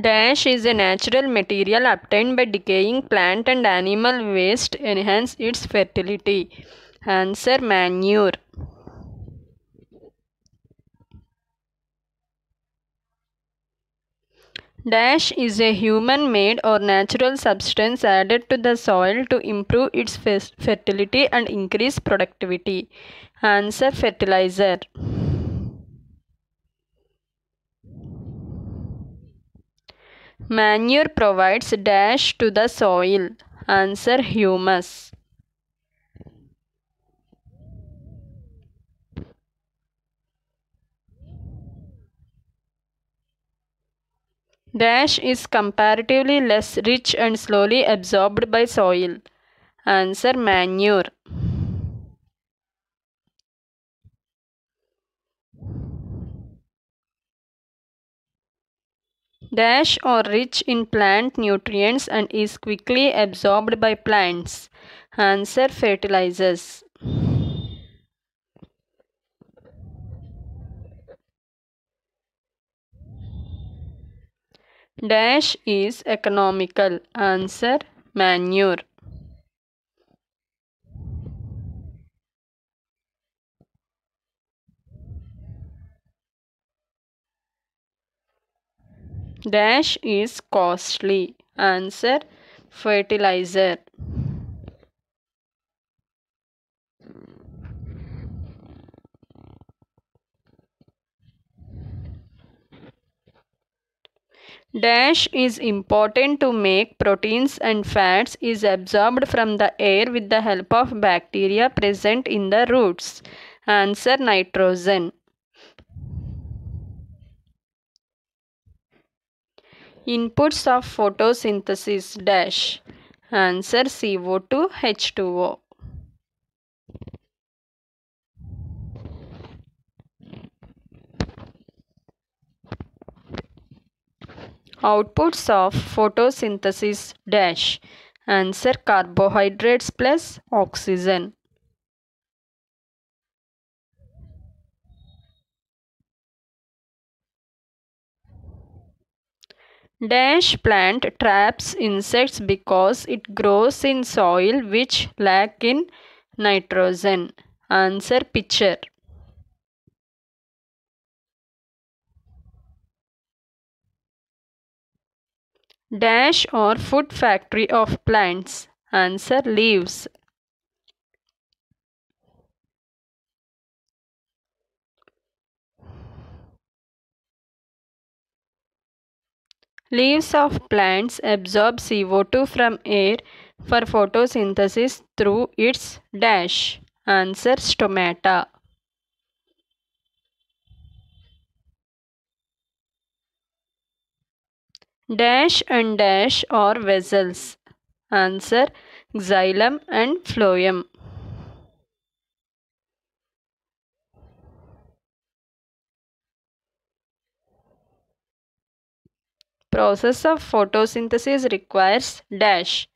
Dash is a natural material obtained by decaying plant and animal waste enhance its fertility. Answer manure. Dash is a human made or natural substance added to the soil to improve its fertility and increase productivity. Answer fertilizer. Manure provides dash to the soil. Answer humus. Dash is comparatively less rich and slowly absorbed by soil. Answer manure. Dash or rich in plant nutrients and is quickly absorbed by plants. Answer fertilizers. Dash is economical. Answer manure. Dash is costly. Answer fertilizer. Dash is important to make proteins and fats is absorbed from the air with the help of bacteria present in the roots. Answer nitrogen. Inputs of photosynthesis dash. Answer CO2 H2O. Outputs of photosynthesis dash. Answer carbohydrates plus oxygen. Dash plant traps insects because it grows in soil which lack in nitrogen. Answer pitcher. Dash or food factory of plants. Answer leaves. Leaves of plants absorb CO2 from air for photosynthesis through its dash. Answer stomata. Dash and dash are vessels. Answer xylem and phloem. Process of photosynthesis requires dash.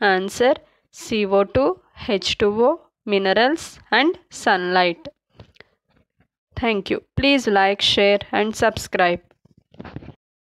Answer CO2, H2O, minerals and sunlight. Thank you. Please like, share and subscribe.